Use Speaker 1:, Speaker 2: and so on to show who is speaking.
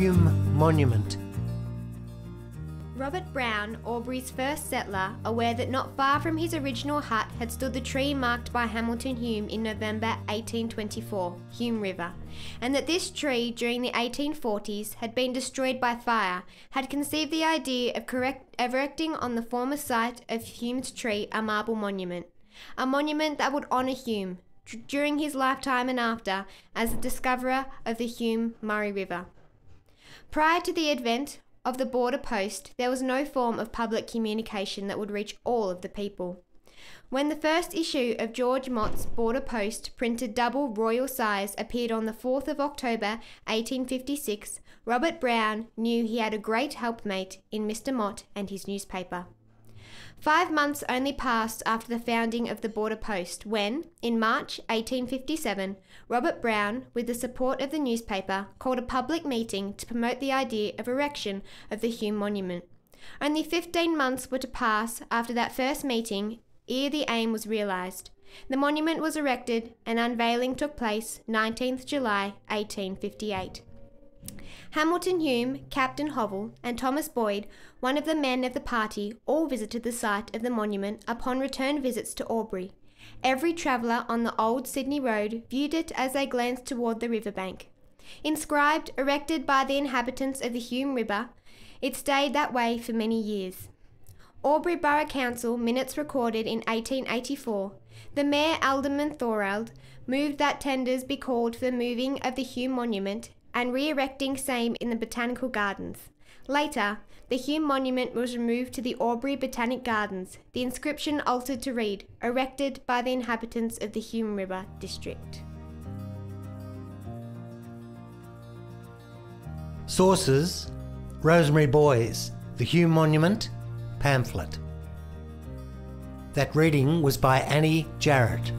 Speaker 1: Hume Monument.
Speaker 2: Robert Brown, Albury's first settler, aware that not far from his original hut had stood the tree marked by Hamilton Hume in November 1824, Hume River, and that this tree during the 1840s had been destroyed by fire, had conceived the idea of correct, erecting on the former site of Hume's tree a marble monument, a monument that would honour Hume, during his lifetime and after, as the discoverer of the Hume Murray River. Prior to the advent of the border post, there was no form of public communication that would reach all of the people. When the first issue of George Mott's Border Post, printed double royal size, appeared on the 4th of October 1856, Robert Brown knew he had a great helpmate in Mr. Mott and his newspaper. Five months only passed after the founding of the Border Post when, in March 1857, Robert Brown, with the support of the newspaper, called a public meeting to promote the idea of erection of the Hume Monument. Only 15 months were to pass after that first meeting ere the aim was realised. The monument was erected and unveiling took place 19th July 1858. Hamilton Hume, Captain Hovell, and Thomas Boyd, one of the men of the party, all visited the site of the monument upon return visits to Albury. Every traveller on the old Sydney road viewed it as they glanced toward the river bank. Inscribed, erected by the inhabitants of the Hume River, it stayed that way for many years. Albury Borough Council minutes recorded in 1884, the Mayor Alderman Thorald moved that tenders be called for the moving of the Hume Monument and re-erecting same in the Botanical Gardens. Later, the Hume monument was removed to the Albury Botanic Gardens, the inscription altered to read, erected by the inhabitants of the Hume River District.
Speaker 1: Sources Rosemary Boys, The Hume Monument, pamphlet. That reading was by Annie Jarrett.